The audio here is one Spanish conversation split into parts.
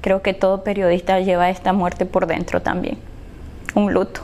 creo que todo periodista lleva esta muerte por dentro también, un luto.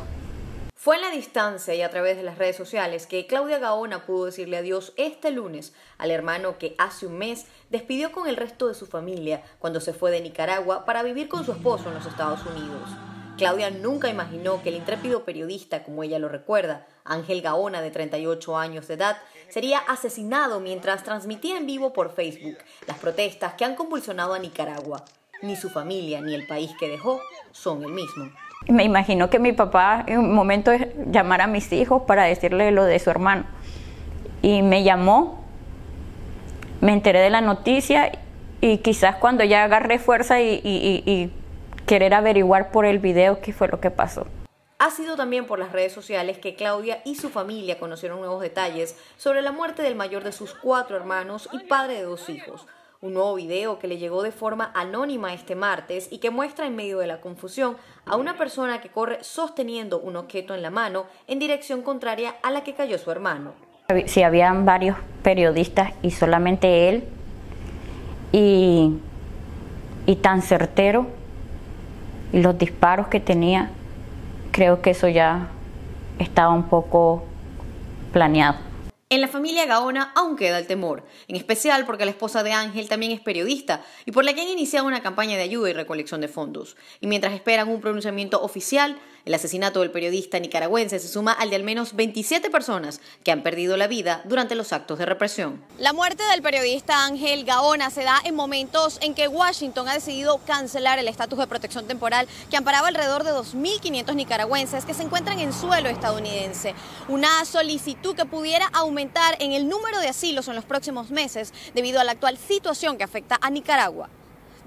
Fue en la distancia y a través de las redes sociales que Claudia Gaona pudo decirle adiós este lunes al hermano que hace un mes despidió con el resto de su familia cuando se fue de Nicaragua para vivir con su esposo en los Estados Unidos. Claudia nunca imaginó que el intrépido periodista, como ella lo recuerda, Ángel Gaona, de 38 años de edad, sería asesinado mientras transmitía en vivo por Facebook las protestas que han convulsionado a Nicaragua. Ni su familia ni el país que dejó son el mismo. Me imagino que mi papá en un momento llamar a mis hijos para decirle lo de su hermano. Y me llamó, me enteré de la noticia y quizás cuando ya agarré fuerza y, y querer averiguar por el video qué fue lo que pasó. Ha sido también por las redes sociales que Claudia y su familia conocieron nuevos detalles sobre la muerte del mayor de sus cuatro hermanos y padre de dos hijos. Un nuevo video que le llegó de forma anónima este martes y que muestra en medio de la confusión a una persona que corre sosteniendo un objeto en la mano en dirección contraria a la que cayó su hermano. Si habían varios periodistas y solamente él y, y tan certero y los disparos que tenía, creo que eso ya estaba un poco planeado. En la familia Gaona aún queda el temor, en especial porque la esposa de Ángel también es periodista y por la que han iniciado una campaña de ayuda y recolección de fondos. Y mientras esperan un pronunciamiento oficial, el asesinato del periodista nicaragüense se suma al de al menos 27 personas que han perdido la vida durante los actos de represión. La muerte del periodista Ángel Gaona se da en momentos en que Washington ha decidido cancelar el estatus de protección temporal que amparaba alrededor de 2.500 nicaragüenses que se encuentran en suelo estadounidense. Una solicitud que pudiera aumentar en el número de asilos en los próximos meses debido a la actual situación que afecta a Nicaragua.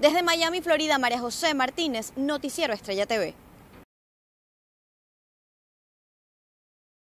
Desde Miami, Florida, María José Martínez, Noticiero Estrella TV.